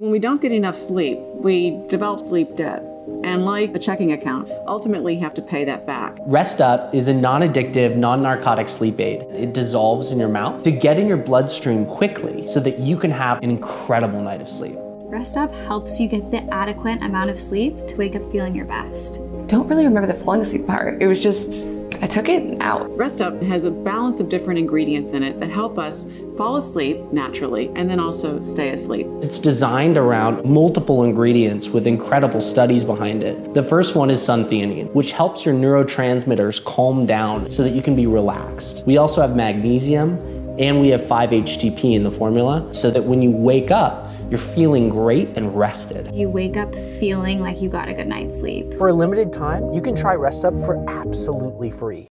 When we don't get enough sleep, we develop sleep debt. And like a checking account, ultimately have to pay that back. Rest Up is a non addictive, non narcotic sleep aid. It dissolves in your mouth to get in your bloodstream quickly so that you can have an incredible night of sleep. Rest Up helps you get the adequate amount of sleep to wake up feeling your best. Don't really remember the falling asleep part. It was just, I took it out. Rest Up has a balance of different ingredients in it that help us fall asleep naturally and then also stay asleep. It's designed around multiple ingredients with incredible studies behind it. The first one is suntheanine, which helps your neurotransmitters calm down so that you can be relaxed. We also have magnesium and we have 5-HTP in the formula so that when you wake up, you're feeling great and rested. You wake up feeling like you got a good night's sleep. For a limited time, you can try Rest Up for absolutely free.